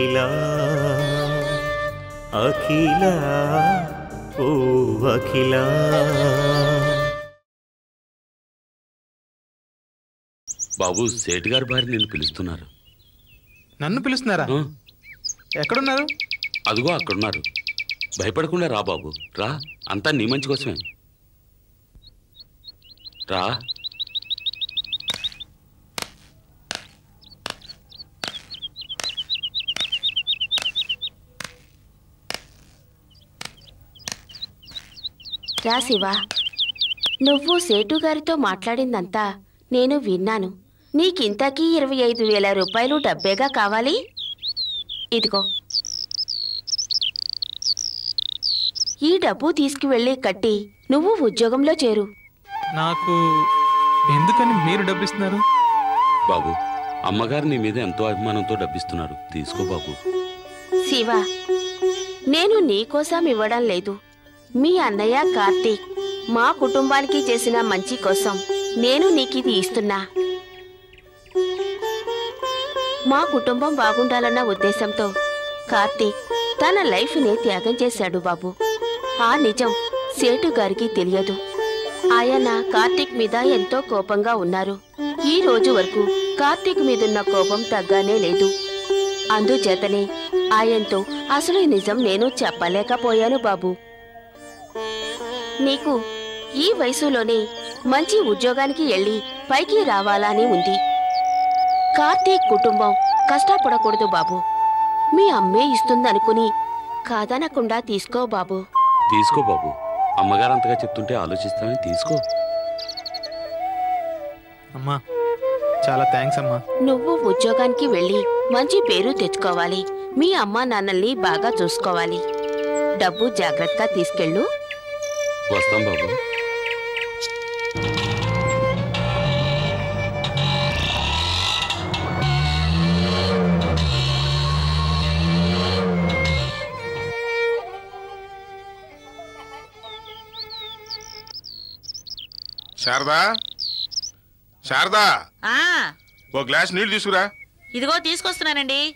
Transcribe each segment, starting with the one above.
అఖిల అఖిల ఓ అఖిల. బాబు సేటు గారి భార్య నిన్ను పిలుస్తున్నారు? నన్ను పిలుస్తున్నారా? ఎక్కడున్నారు? అదిగో అక్కడున్నారు. భయపడకుండా రా బాబు. రా అంతా నీ మంచి కోసమే. రా. రా శివ. నువ్వు సేటు గారితో మాట్లాడిందంతా నేను విన్నాను. నీకింతకీ ఇరవై ఐదు వేల రూపాయలు డబ్బేగా కావాలి? ఇదిగో. ఈ డబ్బు తీసుకువెళ్ళి కట్టి నువ్వు ఉద్యోగంలో చేరు. నాకు ఎందుకని మీరు డబ్బిస్తున్నారు? బాబు అమ్మగారు నీ మీద ఎంతో అభిమానంతో డబ్బిస్తున్నారు. తీసుకో బాబు. శివ నేను నీకోసం ఇవ్వడం లేదు. మీ అన్నయ్య కార్తీక్ మా కుటుంబానికి చేసిన మంచి కోసం నేను నీకిది ఇస్తున్నా. మా కుటుంబం బాగుండాలన్న ఉద్దేశంతో కార్తీక్ తన లైఫ్ని త్యాగం చేశాడు బాబు. ఆ నిజం సేటు గారికి తెలియదు. ఆయన కార్తీక్ మీద ఎంతో కోపంగా ఉన్నారు. ఈ రోజు వరకు కార్తీక్ మీదున్న కోపం తగ్గానే లేదు. అందుచేతనే ఆయనతో అసలు నిజం నేను చెప్పలేకపోయాను బాబు. నీకు ఈ వయసులోనే మంచి ఉద్యోగానికి వెళ్ళి పైకి రావాలని ఉంది. కార్తీక్ కుటుంబం కష్టపడకూడదు బాబు. మీ అమ్మే ఇస్తుందనుకుని కాదనకుండా తీసుకో బాబు. తీసుకో బాబు. అమ్మగారు అంతగా చెప్తుంటే ఆలోచిస్తామే తీసుకో. అమ్మా చాలా థ్యాంక్స్ అమ్మా. నువ్వు ఉద్యోగానికి వెళ్ళి మంచి పేరు తెచ్చుకోవాలి. మీ అమ్మా నాన్నల్ని బాగా చూసుకోవాలి. డబ్బు జాగ్రత్తగా తీసుకెళ్ళు. వస్తాం బాబు. శారదా? శారదా? ఆ. ఓ గ్లాస్ నీళ్ళు తీసుకురా. ఇదిగో తీసుకొస్తున్నానండి.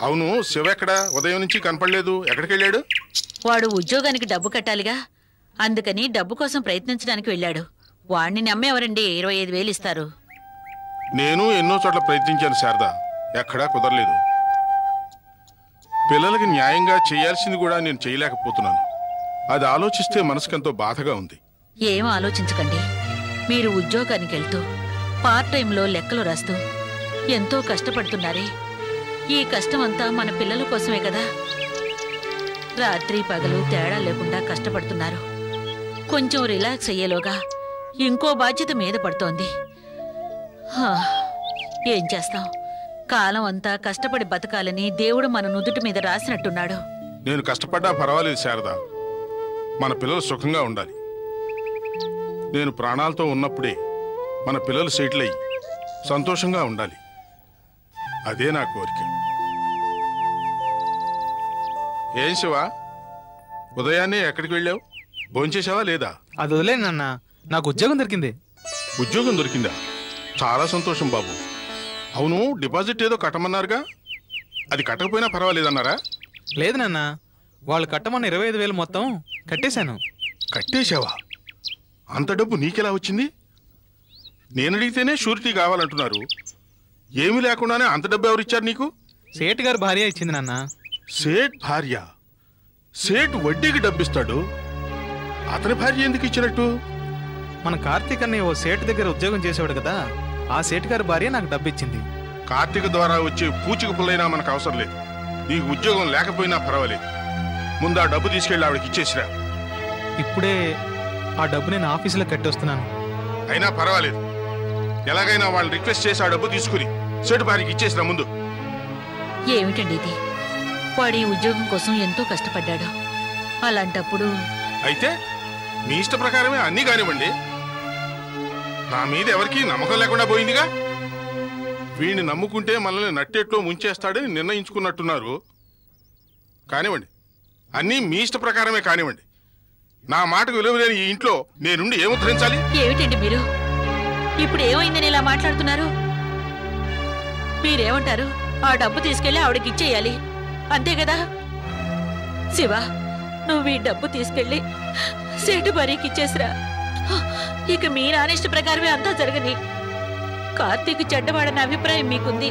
అవును శివ ఎక్కడ? ఉదయం నుంచి కనపడలేదు. ఎక్కడికి వెళ్ళాడు వాడు ఉద్యోగానికి డబ్బు కట్టాలిగా. అందుకని డబ్బు కోసం ప్రయత్నించడానికి వెళ్ళాడు. వాణ్ణి నమ్మేవరండి? ఇరవై ఐదు వేలు ఇస్తారు. నేను ఎన్నో చోట్ల ప్రయత్నించాను శారదా. ఎక్కడా కుదరలేదు. పిల్లలకి న్యాయంగా చేయాల్సింది కూడా నేను చేయలేకపోతున్నాను. అది ఆలోచిస్తే మనసుకెంతో బాధగా ఉంది. ఏం ఆలోచించకండి. మీరు ఉద్యోగానికి వెళ్తూ పార్ట్ టైంలో లెక్కలు రాస్తూ ఎంతో కష్టపడుతున్నారే. ఈ కష్టమంతా మన పిల్లల కోసమే కదా? రాత్రి పగలు తేడా లేకుండా కష్టపడుతున్నారు. కొంచెం రిలాక్స్ అయ్యేలోగా ఇంకో బాధ్యత మీద పడుతోంది. ఏం చేస్తాం? కాలం అంతా కష్టపడి బతకాలని దేవుడు మన నుదుటి మీద రాసినట్టున్నాడు. నేను కష్టపడ్డా పర్వాలేదు శారద. మన పిల్లలు సుఖంగా ఉండాలి. నేను ప్రాణాలతో ఉన్నప్పుడే మన పిల్లలు సెటిల్ అయ్యి సంతోషంగా ఉండాలి. అదే నా కోరిక. ఏం శివ? ఉదయాన్నే ఎక్కడికి వెళ్ళావు? భోంచేసావా లేదా? అది వదిలేదు నాన్న. నాకు ఉద్యోగం దొరికింది. ఉద్యోగం దొరికిందా? చాలా సంతోషం బాబు. అవును డిపాజిట్ ఏదో కట్టమన్నారుగా? అది కట్టకపోయినా పర్వాలేదన్నారా? లేదు నాన్న. వాళ్ళు కట్టమన్న ఇరవై ఐదు వేలు మొత్తం కట్టేశాను. కట్టేశావా? అంత డబ్బు నీకెలా వచ్చింది? నేను అడిగితేనే షూరిటీ కావాలంటున్నారు. ఏమీ లేకుండానే అంత డబ్బు ఎవరిచ్చారు నీకు? సేటు గారి భార్య ఇచ్చింది నాన్న. సేట్ భార్య? సేట్ వడ్డీకి డబ్బిస్తాడు. అతని భార్య ఎందుకు ఇచ్చినట్టు? మన కార్తీక్ అనే ఓ సేటు దగ్గర ఉద్యోగం చేసేవాడు కదా ఆ సేటు గారి భార్య నాకు డబ్బు ఇచ్చింది కార్తీక ద్వారా వచ్చే పూచిక పుల్లైనా మనకు అవసరం లేదు. నీకు ఉద్యోగం లేకపోయినా పర్వాలేదు. ముందు ఆ డబ్బు తీసుకెళ్ళి ఆవిడకి ఇచ్చేసిరా. ఇప్పుడే ఆ డబ్బు నేను ఆఫీసులో కట్టొస్తున్నాను. అయినా పర్వాలేదు. ఎలాగైనా వాళ్ళని రిక్వెస్ట్ చేసి ఆ డబ్బు తీసుకుని సేటు భార్యకి ఇచ్చేసిరా ముందు. ఏమిటండి ఇది? వాడు ఉద్యోగం కోసం ఎంతో కష్టపడ్డాడు. అలాంటప్పుడు అయితే మీ ఇష్ట ప్రకారమే అన్నీ కానివ్వండి. నా మీద ఎవరికి నమ్మకం లేకుండా పోయిందిగా? వీడిని నమ్ముకుంటే మనల్ని నట్టేట్లో ముంచేస్తాడని నిర్ణయించుకున్నట్టున్నారు. కానివ్వండి అన్నీ మీ ఇష్ట ప్రకారమే కానివ్వండి. నా మాటకు విలువ లేని ఈ ఇంట్లో నేనుండి ఏం ఉద్ధరించాలి ఏమిటండి మీరు? ఇప్పుడు ఏమైందని ఇలా మాట్లాడుతున్నారు? మీరేమంటారు? ఆ డబ్బు తీసుకెళ్ళి ఆవిడకి ఇచ్చేయాలి. అంతే కదా? శివ నువ్వు ఈ డబ్బు తీసుకెళ్ళి సేటు భార్యకి ఇచ్చేసిరా. ఇక మీ నానిష్ట ప్రకారమే అంతా జరగని. కార్తీక్ చెడ్డవాడన్న అభిప్రాయం మీకుంది.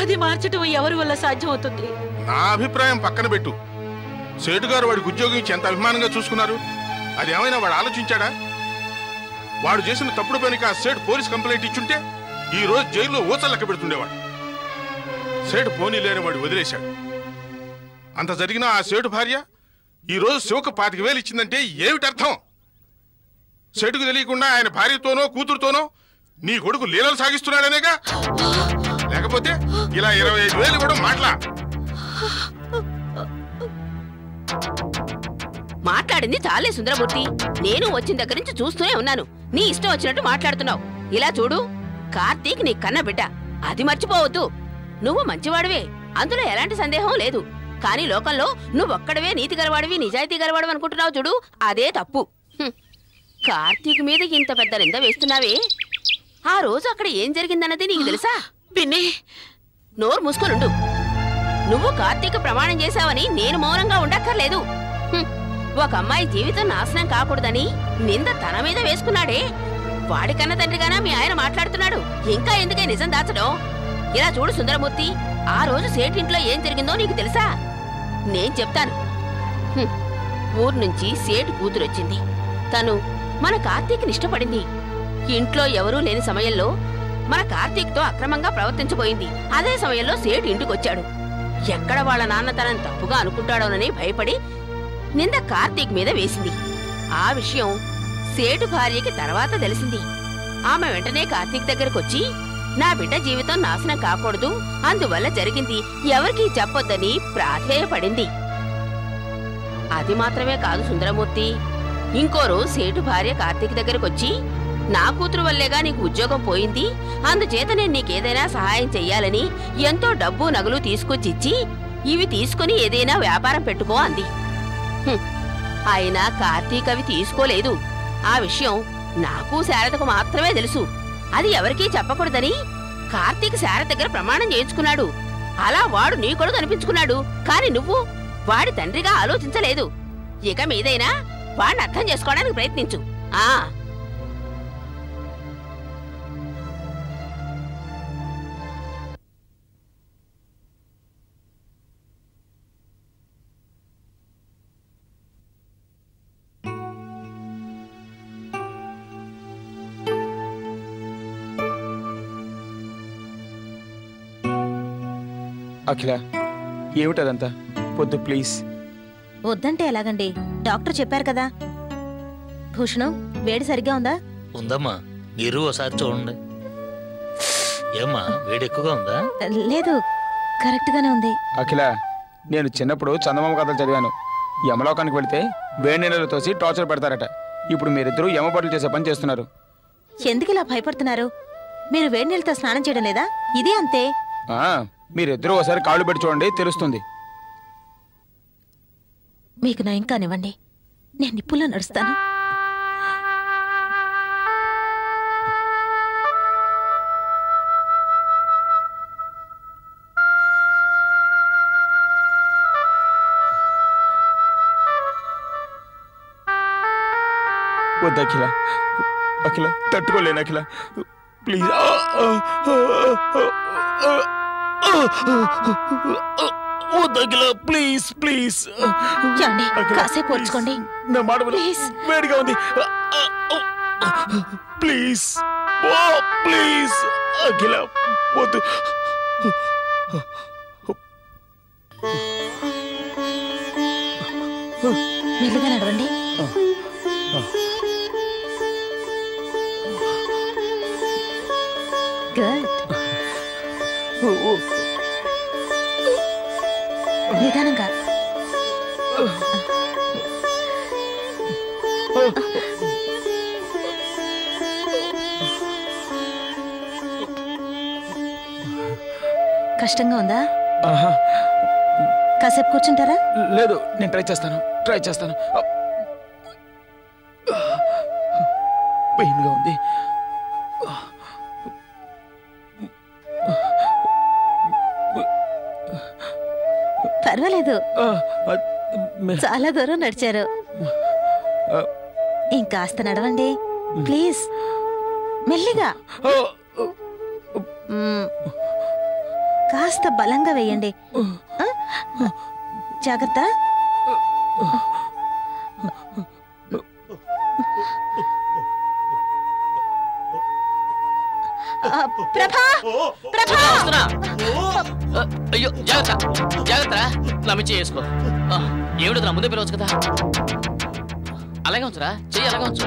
అది మార్చడం ఎవరి వల్ల సాధ్యమవుతుంది? నా అభిప్రాయం పక్కన పెట్టు. సేటు గారు వాడికి ఉద్యోగం ఇచ్చి ఎంత అభిమానంగా చూసుకున్నారు? అది ఏమైనా వాడు ఆలోచించాడా? వాడు చేసిన తప్పుడు పనికి ఆ సేటు పోలీస్ కంప్లైంట్ ఇచ్చుంటే ఈ రోజు జైల్లో ఊచ లెక్క పెడుతుండేవాడు. సేటు పోనీ లేని వాడు వదిలేశాడు. అంత జరిగిన ఆ సేటు భార్య ఈరోజు శివకు పాతిక వేలు ఇచ్చిందంటే ఏమిటి అర్థం? సేటుకు తెలియకుండా ఆయన భార్యతోనో కూతురుతోనో నీ కొడుకు లీలలు సాగిస్తున్నాడనేగా? లేకపోతే ఇలా ఇరవై ఐదు వేలు ఇవ్వడం మాట్లా? మాట్లాడింది చాలే సుందరమూర్తి. నేను వచ్చిన దగ్గర నుంచి చూస్తూనే ఉన్నాను. నీ ఇష్టం వచ్చినట్టు మాట్లాడుతున్నావు. ఇలా చూడు. కార్తీక్ నీ కన్న బిడ్డ. అది మర్చిపోవద్దు. నువ్వు మంచివాడివే. అందులో ఎలాంటి సందేహం లేదు. కానీ లోకంలో నువ్వొక్కడవే నీతి గలవాడివి నిజాయితీ గలవాడివి అనుకుంటున్నావు చూడు. అదే తప్పు. కార్తీక్ మీద ఇంత పెద్ద నింద వేస్తున్నావే? ఆ రోజు అక్కడ ఏం జరిగిందన్నది నీకు తెలుసా? పిన్ని నోరు మూసుకొనుండు నువ్వు కార్తీక ప్రమాణం చేశావని నేను మౌనంగా ఉండక్కర్లేదు. ఒక అమ్మాయి జీవితం నాశనం కాకూడదని నింద తన మీద వేసుకున్నాడే. వాడికన్న తండ్రిగానా మీ ఆయన మాట్లాడుతున్నాడు? ఇంకా ఎందుకే నిజం దాచడం? ఇలా చూడు సుందరమూర్తి ఆ రోజు సేటింట్లో ఏం జరిగిందో నీకు తెలుసా? నేను చెప్తాను. హ్మ్. ఊరు నుంచి సేటు కూతురొచ్చింది. తను మన కార్తీక్ని ఇష్టపడింది. ఇంట్లో ఎవరూ లేని సమయంలో మన కార్తీక్తో అక్రమంగా ప్రవర్తించబోయింది. అదే సమయంలో సేటు ఇంటికొచ్చాడు. ఎక్కడ వాళ్ళ నాన్న తనని తప్పుగా అనుకుంటాడోనని భయపడి నింద కార్తీక్ మీద వేసింది. ఆ విషయం సేటు భార్యకి తర్వాత తెలిసింది. ఆమె వెంటనే కార్తీక్ దగ్గరకొచ్చి నా బిడ్డ జీవితం నాశనం కాకూడదు. అందువల్ల జరిగింది ఎవరికీ చెప్పొద్దని ప్రాధేయపడింది. అది మాత్రమే కాదు సుందరమూర్తి. ఇంకోరు సేటు భార్య కార్తీక్ దగ్గరకొచ్చి నా కూతురు వల్లేగా నీకు ఉద్యోగం పోయింది. అందుచేత నేను నీకేదైనా సహాయం చెయ్యాలని ఎంతో డబ్బు నగలు తీసుకొచ్చిచ్చి ఇవి తీసుకుని ఏదైనా వ్యాపారం పెట్టుకో అంది. అయినా కార్తీక్ అవి తీసుకోలేదు. ఆ విషయం నాకు శారదకు మాత్రమే తెలుసు. అది ఎవరికీ చెప్పకూడదని కార్తీక్ శారద దగ్గర ప్రమాణం చేయించుకున్నాడు. అలా వాడు నీ కొడుకు అనిపించుకున్నాడు. కాని నువ్వు వాడి తండ్రిగా ఆలోచించలేదు. ఇక మీదైనా వాడిని అర్థం చేసుకోవడానికి ప్రయత్నించు. ఆ అఖిల ఏమిటదంతా? పొద్దు ప్లీజ్. వద్దంటే ఎలాగండి? డాక్టర్ చెప్పారు కదా. భూషణం వేడి సరిగ్గా ఉందా? ఉందమ్మా. మీరు ఒకసారి చూడండి. ఏమ్మా వేడి ఎక్కువగా ఉందా? లేదు కరెక్ట్ గానే ఉంది. అఖిల నేను చిన్నప్పుడు చందమామ కథలు చదివాను. యమలోకానికి వెళితే వేడి నీళ్ళలో తోసి టార్చర్ పెడతారట. ఇప్పుడు మీరిద్దరూ యమపట్లు చేసే పని చేస్తున్నారు. ఎందుకు ఇలా భయపడుతున్నారు? మీరు వేడి నీళ్ళతో స్నానం చేయడం లేదా? ఇది అంతే. ఆ, మీరిద్దరూ ఒకసారి కాళ్ళు పెట్టి చూడండి తెలుస్తుంది. మీకు నయం కానివ్వండి నేను నిప్పుల్లో నడుస్తాను. వద్దు అఖిల. అఖిల తట్టుకోలేను అఖిల. ప్లీజ్. వద్దు అఖిల ప్లీజ్. ప్లీజ్ ఏమండి కాసేపు ఓర్చుకోండి నా మాట. ప్లీజ్. వేడిగా ఉంది. ప్లీజ్. Oh please. అఖిల వద్దు. మెల్లిగా నడవండి. నిదానంగా. కష్టంగా ఉందా? ఆహా, కాసేపు కూర్చుంటారా? లేదు నేను ట్రై చేస్తాను ట్రై చేస్తాను. పెయిన్గా ఉంది. చాలా దూరం నడిచారు. ఇంకాస్త నడవండి. ప్లీజ్. మెల్లిగా. కాస్త బలంగా వేయండి. జాగ్రత్త. ప్రభా! ప్రభా! అయ్యో జాగ్రత్త. జాగ్రత్త. నమ్మి చేసుకో ఏమిటి నా ముందే పిలవచ్చు కదా? అలాగే ఉంచురా. చెయ్యి అలాగే ఉంచు.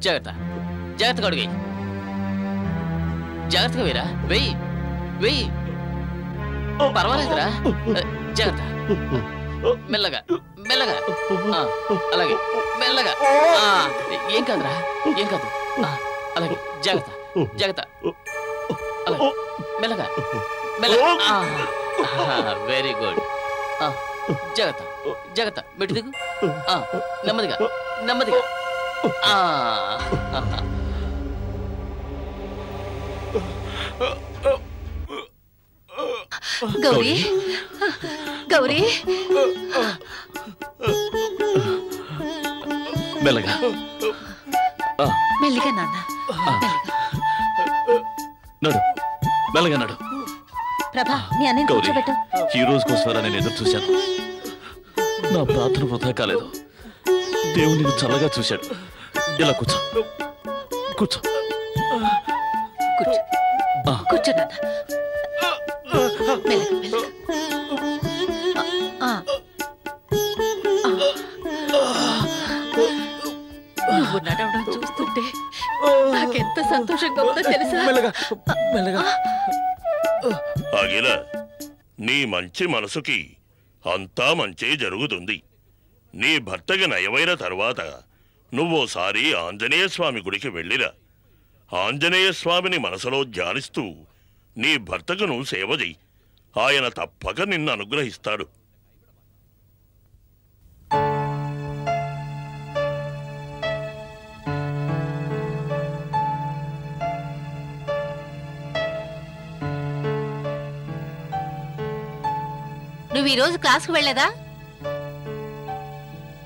జాగ్రత్త. జాగ్రత్తగా అడుగు. జాగ్రత్తగా వేయరా. వెయ్యి వెయ్యి పర్వాలేదురా. జాగ్రత్త. మెల్లగా. మెల్లగా. అలాగే. మెల్లగా. ఏం కాదురా. ఏం కాదు. అలాగే. జాగ్రత్త. జాగ్రత్త. మెల్లగా. మెల్లగా. Very good. జాగ్రత్త జాగ్రత్త మెట్టు దిగు. ఆ, నెమ్మదిగా నెమ్మదిగా. ఆ, గౌరీ గౌరీ. మెల్లగా. మెల్లిగా నాన్న నడు మెల్లగా నడు. ప్రభా మీ అన్నయ్య కూర్చోబెట్టు. ఈ రోజు కోసమరా నేను ఎదురు చూశాను. నా ప్రార్థన వృధా కాలేదు. దేవుడు నిన్ను చల్లగా చూశాడు. ఇలా కూర్చో. కూర్చో. కూర్చో. నువ్వు నడవడం చూస్తుంటే నాకెంత సంతోషంగా ఉందో తెలుసా? మెల్లగా మెల్లగా. అగిల నీ మంచి మనసుకి అంతా మంచే జరుగుతుంది. నీ భర్తకి నయమైన తర్వాత నువ్వోసారి ఆంజనేయ స్వామి గుడికి వెళ్ళిరా. ఆంజనేయ స్వామిని మనసులో ధ్యానిస్తూ నీ భర్తకు నువ్వు సేవ చెయ్యి. ఆయన తప్పక నిన్ను అనుగ్రహిస్తాడు. నువ్వు ఈ రోజు క్లాస్కు వెళ్ళలేదా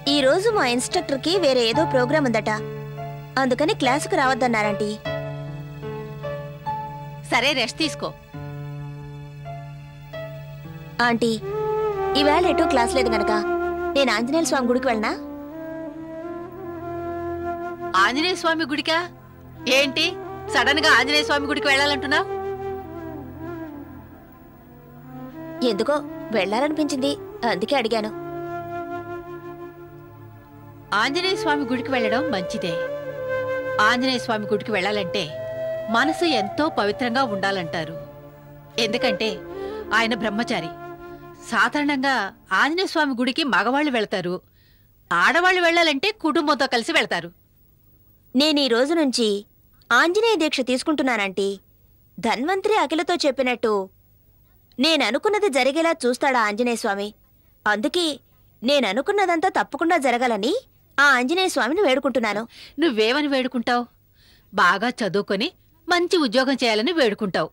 ఈ రోజు మా ఇన్స్ట్రక్టర్కి వేరే ఏదో ప్రోగ్రామ్ ఉందట. అందుకని క్లాసుకు రావద్దన్నారంటీ. సరే రెస్ట్ తీసుకో. ఆంటీ ఈవేళ ఎటూ క్లాస్ లేదు గనక. నేను ఆంజనేయ స్వామి గుడికి వెళ్ళనా? ఆంజనేయ స్వామి గుడికా? ఏంటి? సడన్గా ఆంజనేయ స్వామి గుడికి వెళ్ళాలంటున్నావు? ఎందుకో? వెళ్ళాలనిపించింది. అందుకే అడిగాను. ఆంజనేయ స్వామి గుడికి వెళ్ళడం మంచిదే. ఆంజనేయ స్వామి గుడికి వెళ్ళాలంటే మనసు ఎంతో పవిత్రంగా ఉండాలంటారు. ఎందుకంటే ఆయన బ్రహ్మచారి. సాధారణంగా ఆంజనేయ స్వామి గుడికి మగవాళ్ళు వెళ్తారు. ఆడవాళ్ళు వెళ్ళాలంటే కుటుంబంతో కలిసి వెళ్తారు. నేను ఈ రోజు నుంచి ఆంజనేయ దీక్ష తీసుకుంటున్నానంటీ. ధన్వంతరి అఖిలతో చెప్పినట్టు నేను అనుకున్నది జరిగేలా చూస్తాడా ఆంజనేయ స్వామి? అందుకే నేను అనుకున్నదంతా తప్పకుండా జరగాలని ఆ ఆంజనేయ స్వామిని వేడుకుంటున్నాను. నువ్వేమని వేడుకుంటావు? బాగా చదువుకొని మంచి ఉద్యోగం చేయాలని వేడుకుంటావు.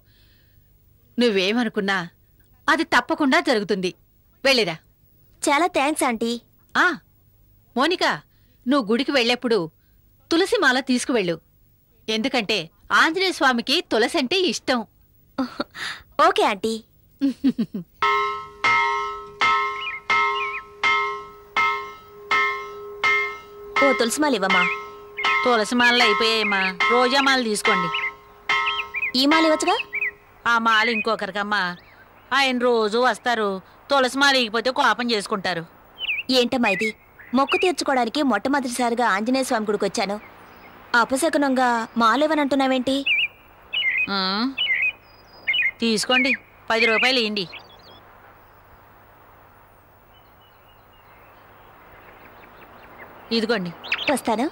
నువ్వేమనుకున్నా అది తప్పకుండా జరుగుతుంది. వెళ్ళిరా. చాలా థ్యాంక్స్ ఆంటీ. ఆ మోనికా నువ్వు గుడికి వెళ్ళేప్పుడు తులసి మాల తీసుకువెళ్ళు. ఎందుకంటే ఆంజనేయ స్వామికి తులసి అంటే ఇష్టం. Okay aunty. ఓ తులసిమాల ఇవ్వమ్మా తులసి మాలలు అయిపోయాయమ్మా. రోజా మాల తీసుకోండి. ఈ మాల ఇవ్వచ్చుగా? ఆ మాల ఇంకొకరికమ్మా. ఆయన రోజు వస్తారు. తులసి మాల ఇగిపోతే కోపం చేసుకుంటారు. ఏంటమ్మా ఇది? మొక్కు తీర్చుకోవడానికి మొట్టమొదటిసారిగా ఆంజనేయ స్వామి గుడికి వచ్చాను. అపశకునంగా మాలేవనంటున్నావేంటి? తీసుకోండి. పది రూపాయలు ఇండి ఇదిగోండి. వస్తాను.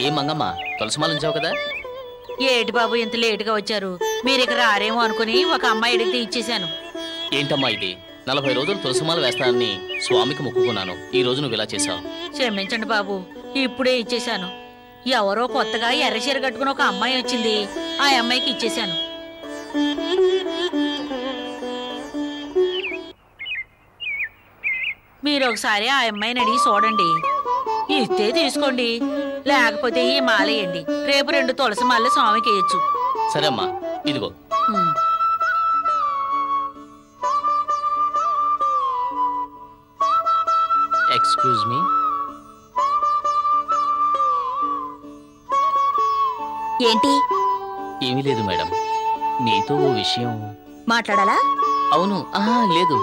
ఏ మంగమ్మ కదా? ఏటి బాబు ఇంత లేటుగా వచ్చారు. మీరు ఇక్కడ రారేమో అనుకుని ఒక అమ్మాయి అడిగితే ఇచ్చేశాను. ఏంటమ్మా ఇది? నలభై రోజులు తులసిమాల వేస్తానని స్వామికి మొక్కుకున్నాను. ఈ రోజు నువ్వు ఇలా చేశావు. క్షమించండి బాబు ఇప్పుడే ఇచ్చేశాను. ఎవరో కొత్తగా ఎర్రచీర కట్టుకుని ఒక అమ్మాయి వచ్చింది. ఆ అమ్మాయికి ఇచ్చేశాను. మీరు ఒకసారి ఆ అమ్మాయిని అడిగి చూడండి. ఇస్తే తీసుకోండి. లేకపోతే ఈ మాలేయండి రేపు రెండు తులసి మాలలు స్వామికి వేయచ్చు. సరే అమ్మా ఇదిగో. ఎక్స్క్యూజ్ మీ ఏంటి? ఏమీ లేదు మేడం. మీతో ఓ విషయం. మాట్లాడాలా? అవును. ఆహా లేదు.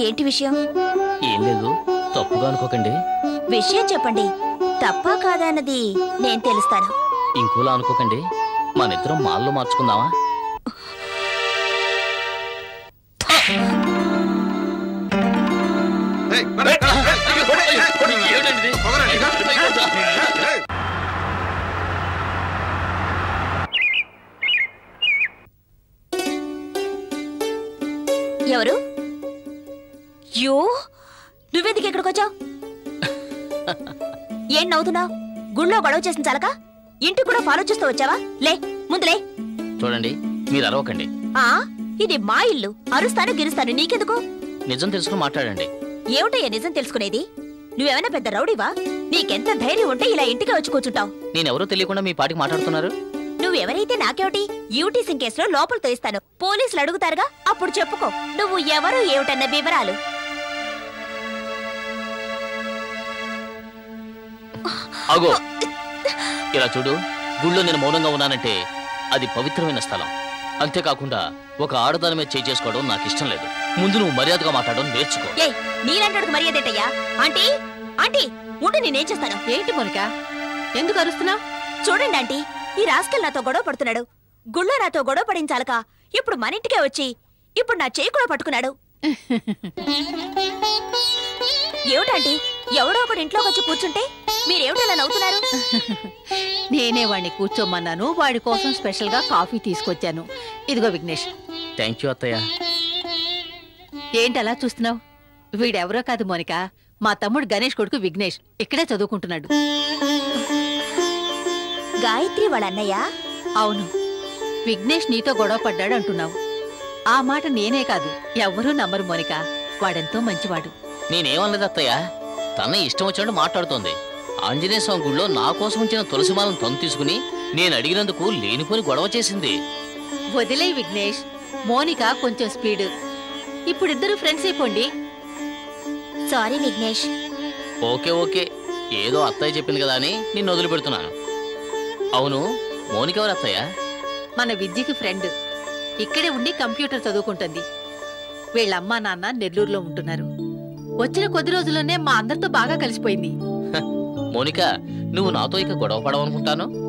ఏంటి విషయం? ఏం లేదు. తప్పుగా అనుకోకండి. విషయం చెప్పండి. తప్పా కాదా అన్నది నేను తెలుస్తాను. ఇంకోలా అనుకోకండి. మనిద్దరం మాల్లో మార్చుకుందామా? ఎవరు? యో నువ్వెందుకు ఇక్కడికి వచ్చావు? ఏం నవ్వుతున్నావు గుళ్ళో గొడవ చేసిన చాలక? ఇంటికి కూడా ఫాలో చేస్తూ వచ్చావా? లే ముందులే చూడండి మీరు అరవకండి. ఆ ఇది మా ఇల్లు. అరుస్తాను గిరుస్తాను. నీకెందుకు? నిజం తెలుసుకుని మాట్లాడండి. ఏమిటయ్యా నిజం తెలుసుకునేది? నువ్వేమైనా పెద్ద రౌడీవా? నీకెంత ధైర్యం ఉంటే ఇలా ఇంటికి వచ్చి కూర్చుంటావు. నేనెవరో తెలియకుండా మీ పాటికి మాట్లాడుతున్నారు? నువ్వెవరైతే నాకేమిటి? యూటీసింగ్ కేసులో లోపల తోయిస్తాను పోలీసులు అడుగుతారుగా? అప్పుడు చెప్పుకో. నువ్వు ఎవరు ఏమిటన్న వివరాలు. అగో ఇలా చూడు. గుళ్ళో నేను మౌనంగా ఉన్నానంటే అది పవిత్రమైన స్థలం. అంతేకాకుండా ఒక ఆడదాని మీద చేయి చేసుకోవడం నాకు ఇష్టం లేదు. ముందు నువ్వు మర్యాదగా మాట్లాడడం నేర్చుకో. ఏ నీలంటాడుకు మర్యాదేటయ్యా ఆంటీ ఆంటీ ఉండి నేనేం చేస్తాను? ఏంటి మొనిక? ఎందుకు అరుస్తున్నావు? చూడండి ఆంటీ. ఈ రాస్కల్ నాతో గొడవ పడుతున్నాడు. గుళ్ళో నాతో గొడవ పడించాలక. ఇప్పుడు మన ఇంటికే వచ్చి ఇప్పుడు నా చేయి కూడా పట్టుకున్నాడు. ఏమిటండి? ఎవడో ఒకటి ఇంట్లోకి వచ్చి కూర్చుంటే మీరేమిటలా నవ్వుతున్నారు? నేనే వాడిని కూర్చోమన్నాను. వాడి కోసం స్పెషల్గా కాఫీ తీసుకొచ్చాను. ఇదిగో విఘ్నేష్. థ్యాంక్ యూ అత్తయ్య. ఏంటి అలా చూస్తున్నావు? వీడెవరో కాదు మోనిక. మా తమ్ముడు గణేష్ కొడుకు విఘ్నేష్. ఇక్కడే చదువుకుంటున్నాడు. గాయత్రి వాళ్ళ అన్నయ్య అవును. విఘ్నేష్ నీతో గొడవ పడ్డాడు అంటున్నావు. ఆ మాట నేనే కాదు ఎవ్వరూ నమ్మరు మోనిక. వాడెంతో మంచివాడు. నేనేమన్నది అత్తయ్య తన ఇష్టం వచ్చినట్టు మాట్లాడుతోంది. ఆంజనేయ స్వామి గుళ్ళో నా కోసం ఉంచిన తులసిమాలను తను తీసుకుని నేను అడిగినందుకు లేనిపోని గొడవ చేసింది. వదిలే విఘ్నేష్. మోనిక కొంచెం స్పీడ్. ఇప్పుడిద్దరు ఫ్రెండ్స్ అయిపోండి. సారీ విఘ్నేష్. Okay okay. ఏదో అత్తయ్య చెప్పింది కదా అని నిన్ను వదిలిపెడుతున్నాను. అవును. మౌనిక ఎవరు అత్తయ్య? మన విద్యకి ఫ్రెండ్ ఇక్కడే ఉండి కంప్యూటర్ చదువుకుంటుంది. వీళ్ళ అమ్మా నాన్న నెల్లూరులో ఉంటున్నారు. వచ్చిన కొద్ది రోజుల్లోనే మా అందరితో బాగా కలిసిపోయింది. మౌనిక నువ్వు నాతో ఇక గొడవ పడవనుకుంటాను?